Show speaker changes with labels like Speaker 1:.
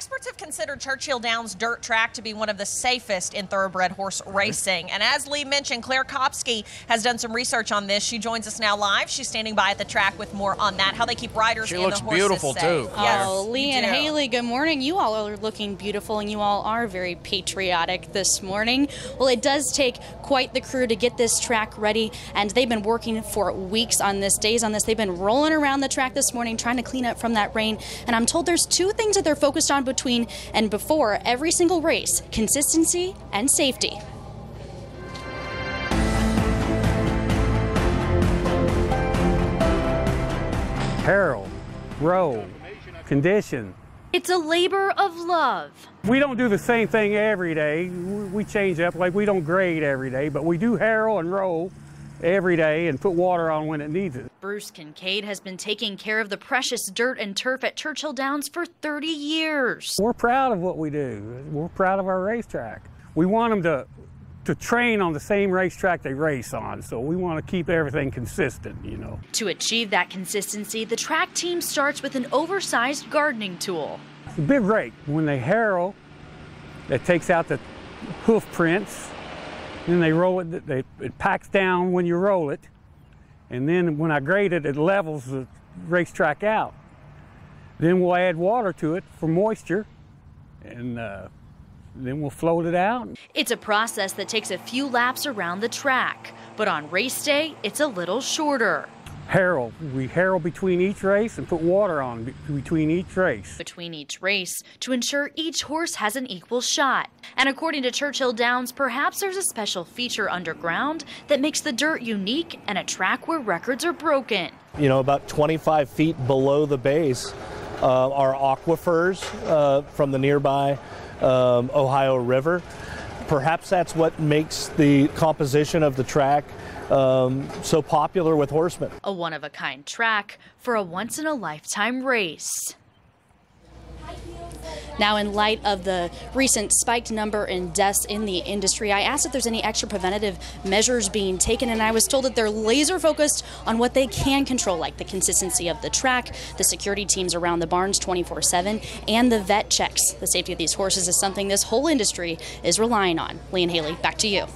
Speaker 1: experts have considered Churchill Downs dirt track to be one of the safest in thoroughbred horse racing. And as Lee mentioned, Claire Kopsky has done some research on this. She joins us now live. She's standing by at the track with more on that, how they keep riders
Speaker 2: she
Speaker 1: and
Speaker 2: looks
Speaker 1: the horses
Speaker 2: beautiful
Speaker 1: safe.
Speaker 2: too.
Speaker 1: Yes,
Speaker 3: Oh, Lee and
Speaker 1: do.
Speaker 3: Haley, good morning. You all are looking beautiful and you all are very patriotic this morning. Well, it does take quite the crew to get this track ready, and they've been working for weeks on this, days on this. They've been rolling around the track this morning trying to clean up from that rain, and I'm told there's two things that they're focused on between and before every single race consistency and safety.
Speaker 4: Harrow, row, condition.
Speaker 5: It's a labor of love.
Speaker 4: We don't do the same thing every day. We we change up, like we don't grade every day, but we do harrow and roll every day and put water on when it needs it.
Speaker 5: Bruce Kincaid has been taking care of the precious dirt and turf at Churchill Downs for 30 years.
Speaker 4: We're proud of what we do. We're proud of our racetrack. We want them to to train on the same racetrack they race on, so we want to keep everything consistent, you know.
Speaker 5: To achieve that consistency, the track team starts with an oversized gardening tool.
Speaker 4: It's a big rake. When they harrow, it takes out the hoof prints, then they roll it, they, it packs down when you roll it, and then when I grade it, it levels the racetrack out. Then we'll add water to it for moisture, and uh, then we'll float it out.
Speaker 5: It's a process that takes a few laps around the track, but on race day, it's a little shorter.
Speaker 4: Harrow, we harrow between each race and put water on be- between each race.
Speaker 5: between each race to ensure each horse has an equal shot. And according to Churchill Downs, perhaps there's a special feature underground that makes the dirt unique and a track where records are broken.
Speaker 6: you know, about 25 feet below the base uh, are aquifers uh, from the nearby um, Ohio River. Perhaps that's what makes the composition of the track um, so popular with horsemen.
Speaker 5: A one of a kind track for a once in a lifetime race.
Speaker 3: Now, in light of the recent spiked number in deaths in the industry, I asked if there's any extra preventative measures being taken, and I was told that they're laser focused on what they can control, like the consistency of the track, the security teams around the barns 24 7, and the vet checks. The safety of these horses is something this whole industry is relying on. Lee and Haley, back to you.